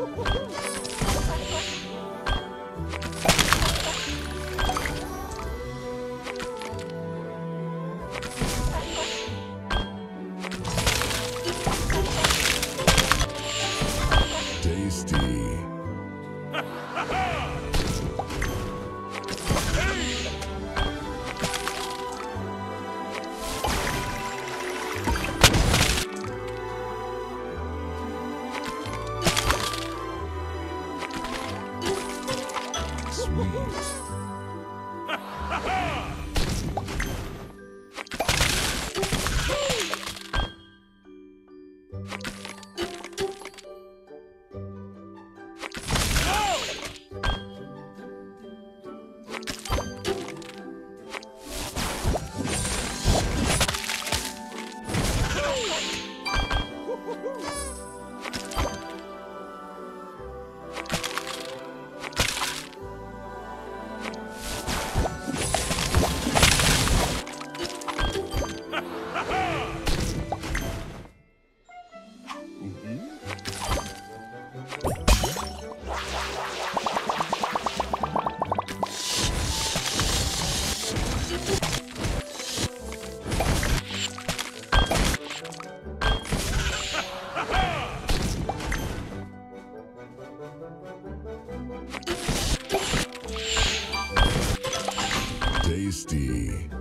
Woohoo! sweet. Tasty.